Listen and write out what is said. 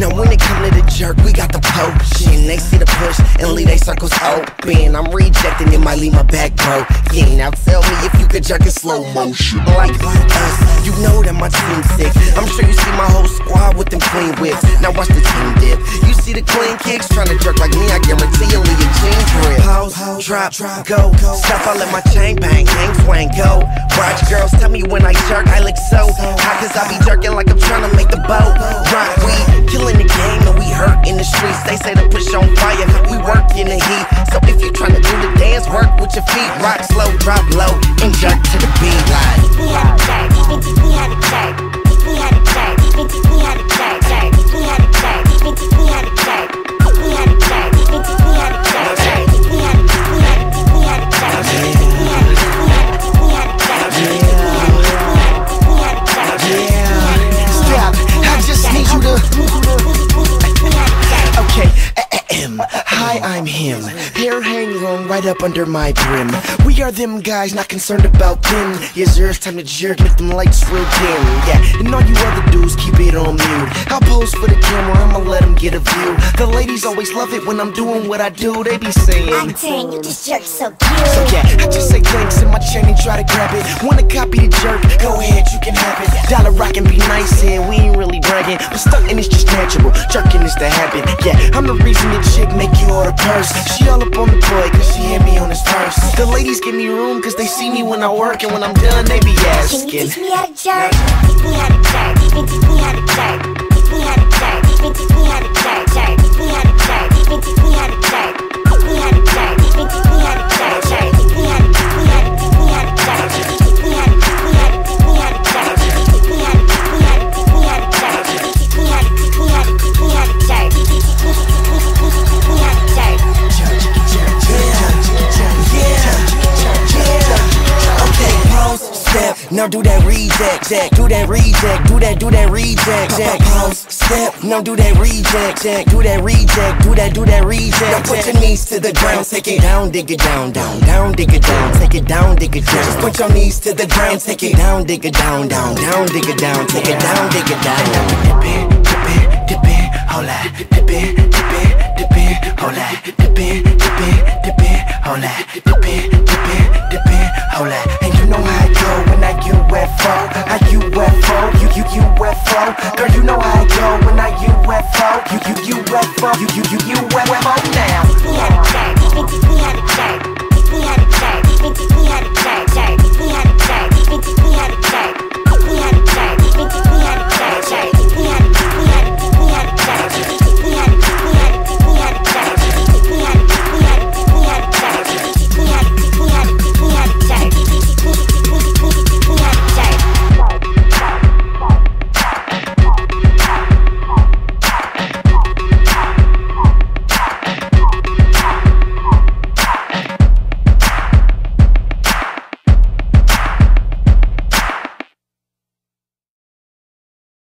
Now when it come to the jerk, we got the potion. They see the push and leave they circles open. I'm rejecting, it might leave my back broken. Now tell me if you could jerk in slow motion. Like us, you know that my team's sick. I'm sure you see my whole squad with them clean whips. Now watch the team dip. You see the clean kicks trying to jerk like drop, go. Stop, I let my chain bang, hang, swing, go. Watch girls tell me when I jerk, I look so hot, cause I be jerking like I'm trying to make the boat. Rock, we killing the game and we hurt in the streets. They say to push on fire, we work in the heat. So if you trying I'm him. Hair hang long right up under my brim. We are them guys, not concerned about them. Yes, sir, it's time to jerk, make them lights real dim. Yeah, and all you other dudes, keep it on mute. I'll pose for the camera, I'ma let them get a view. The ladies always love it when I'm doing what I do. They be saying. I'm saying you just jerk so cute. So yeah, I just say thanks in my chain and try to grab it. Wanna copy the jerk? Go ahead, you can have it. Dollar rock and be nice and we ain't really bragging. But stuck in just natural, jerking is the habit. Yeah, I'm the reason the chick make you order purse. She all up on the boy, cause she hit me on his purse. The ladies give me room, cause they see me when I work, and when I'm done, they be Can you asking. teach me how to jerk? Teach me how to jerk. Teach me, teach me how now do that reject, jack, do that reject, do that, do that reject, jack, step, now do that reject, jack, do that reject, do that, do that reject. Now put your knees to the ground, take it down, dig it down, down, down, dig it down, take it down, dig it down. Just put your knees to the ground, take it down, dig it down, down, down, dig it down, take it down, dig it down. Dip it, dip it, dip it, hola, dip it, dip it, dip it, dip it, dip it, dip it, dip in, dip in, dip in, hold that. And you know how I go when I UFO, I UFO, you you UFO. Girl, you know how I go when I UFO, you you UFO, you you you UFO. Now.